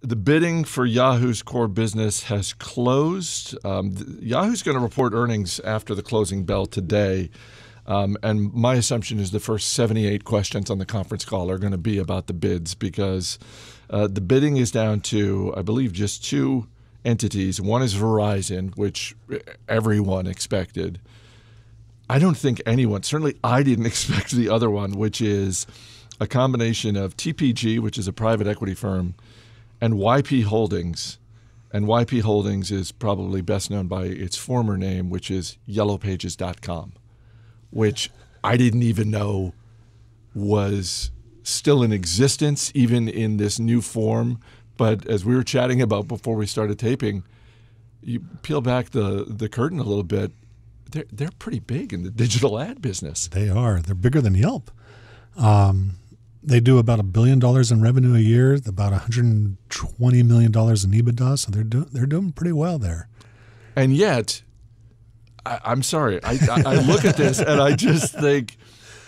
the bidding for Yahoo's core business has closed. Um, Yahoo's going to report earnings after the closing bell today. Um, and my assumption is the first 78 questions on the conference call are going to be about the bids because uh, the bidding is down to, I believe, just two entities. One is Verizon, which everyone expected. I don't think anyone, certainly I didn't expect the other one, which is a combination of TPG, which is a private equity firm, and YP Holdings. And YP Holdings is probably best known by its former name, which is yellowpages.com, which I didn't even know was still in existence, even in this new form. But as we were chatting about before we started taping, you peel back the, the curtain a little bit, they're, they're pretty big in the digital ad business. They are. They're bigger than Yelp. Um, they do about a billion dollars in revenue a year, about 120 million dollars in EBITDA. So they're doing they're doing pretty well there. And yet, I, am sorry, I, I, look at this and I just think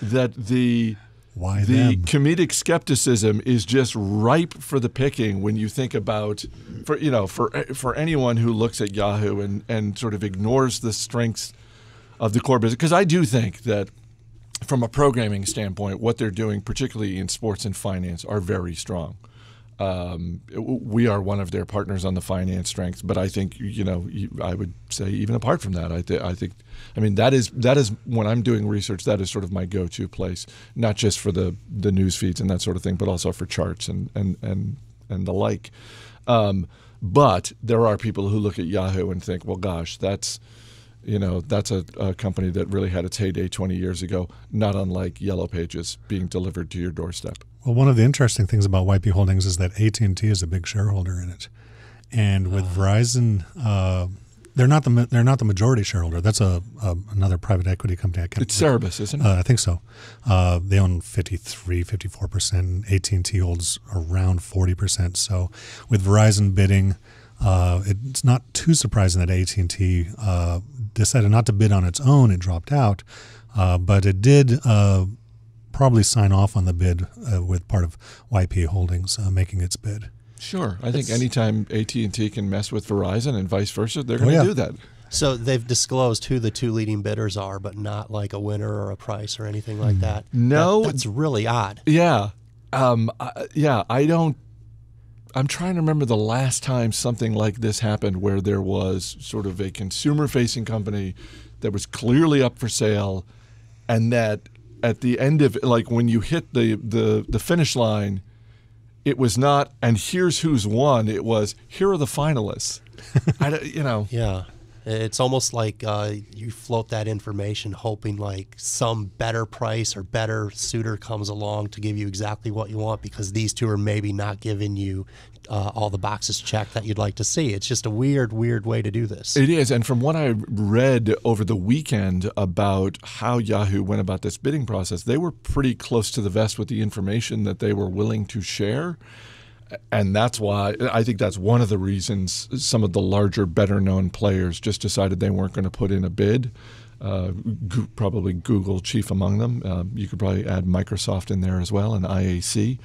that the why the them? comedic skepticism is just ripe for the picking when you think about for you know for for anyone who looks at Yahoo and and sort of ignores the strengths of the core business because I do think that from a programming standpoint, what they're doing, particularly in sports and finance, are very strong. Um, we are one of their partners on the finance strength, but I think you know I would say even apart from that, I, th- I think I mean that is that is when I'm doing research, that is sort of my go-to place, not just for the the news feeds and that sort of thing, but also for charts and and and and the like. Um, but there are people who look at Yahoo and think, well, gosh, that's you know that's a, a, company that really had its heyday 20 years ago not unlike yellow pages being delivered to your doorstep well one of the interesting things about yp holdings is that at&t is a big shareholder in it and with uh, verizon uh, they're not the they're not the majority shareholder. That's a, a another private equity company. I can't. It's Cerberus, isn't it? Uh, I think so. Uh, they own 53, 54 percent. AT and T holds around forty percent. So, with Verizon bidding, uh, it's not too surprising that AT and T uh, decided not to bid on its own. It dropped out, uh, but it did uh, probably sign off on the bid uh, with part of YP Holdings uh, making its bid. Sure, I think anytime AT and T can mess with Verizon and vice versa, they're going to oh, yeah. do that. So they've disclosed who the two leading bidders are, but not like a winner or a price or anything like hmm. that. No, that, that's really odd. Yeah, um, yeah. I don't I'm trying to remember the last time something like this happened where there was sort of a consumer facing company that was clearly up for sale and that at the end of like when you hit the the, the finish line it was not and here's who's won. It was here are the finalists. I, you know. Yeah it's almost like uh, you float that information hoping like some better price or better suitor comes along to give you exactly what you want because these two are maybe not giving you uh, all the boxes checked that you'd like to see. It's just a weird, weird way to do this. It is. And from what I read over the weekend about how Yahoo went about this bidding process, they were pretty close to the vest with the information that they were willing to share and that's why I think that's one of the reasons some of the larger, better known players just decided they weren't going to put in a bid. Uh, probably Google chief among them. Uh, you could probably add Microsoft in there as well and IAC.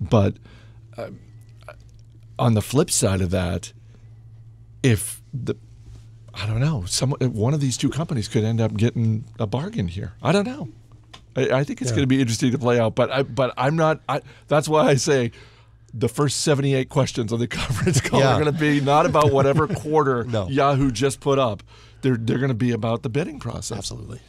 But uh, on the flip side of that, if the I don't know, some one of these two companies could end up getting a bargain here. I don't know. I, I think it's yeah. going to be interesting to play out, but I, but I'm not. I, that's why I say the first 78 questions on the conference call yeah. are going to be not about whatever quarter no. Yahoo just put up. They're, they're going to be about the bidding process. Absolutely.